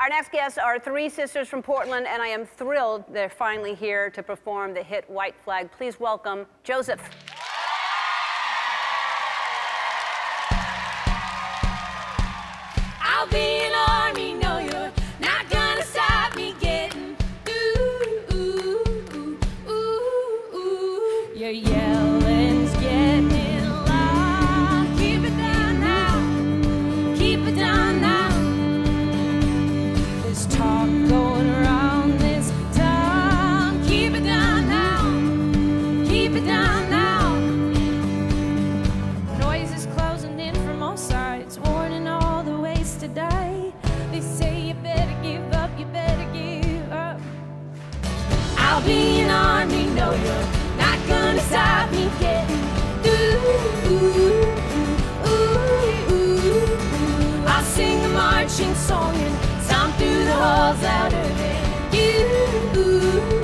Our next guests are three sisters from Portland, and I am thrilled they're finally here to perform the hit White Flag. Please welcome Joseph. I'll be an army, no, you're not gonna stop me getting ooh, ooh, ooh, ooh, ooh. You're yelling. marching song and stomped through the halls louder than you.